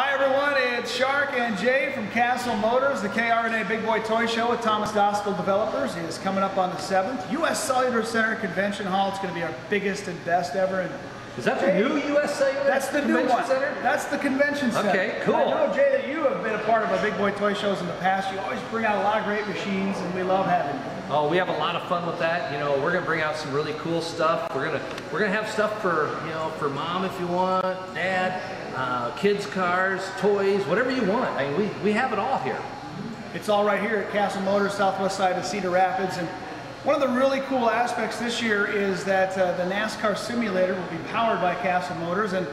Hi everyone, it's Shark and Jay from Cassil Motors. The KRNA Big Boy Toy Show with Thomas Doskell Developers is coming up on the 7th. U.S. Cellular Center Convention Hall. It's going to be our biggest and best ever. And Is that the new U.S. Cellular that's the new one. Center? That's the convention center. Okay, cool. And I know, Jay, that you have been a part of our Big Boy Toy Shows in the past. You always bring out a lot of great machines, and we love having you. Oh, we have a lot of fun with that. You know, we're gonna bring out some really cool stuff. We're gonna we're gonna have stuff for you know for mom if you want, dad, uh, kids' cars, toys, whatever you want. I mean, we we have it all here. It's all right here at Cassil Motors, southwest side of Cedar Rapids. And one of the really cool aspects this year is that uh, the NASCAR simulator will be powered by Cassil Motors. And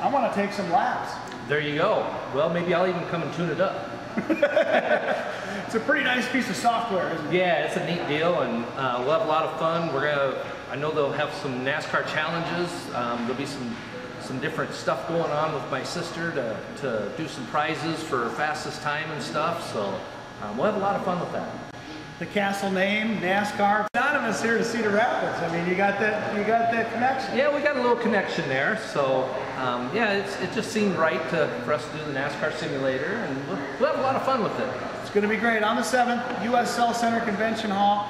I want to take some laps. There you go. Well, maybe I'll even come and tune it up. It's a pretty nice piece of software, isn't it? Yeah, it's a neat deal, and uh, we'll have a lot of fun. We're gonna. I know they'll have some NASCAR challenges. Um, there'll be some some different stuff going on with my sister to to do some prizes for fastest time and stuff. So um, we'll have a lot of fun with that. The Cassil name, NASCAR, anonymous here to Cedar Rapids. I mean, you got that, you got that connection. Yeah, we got a little connection there. So um, yeah, it's, it just seemed right to, for us to do the NASCAR simulator, and we'll, we'll have a lot of fun with it. It's going to be great. On the 7th, U.S. Cell Center Convention Hall,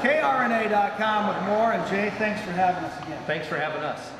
krna.com with more. And Jay, thanks for having us again. Thanks for having us.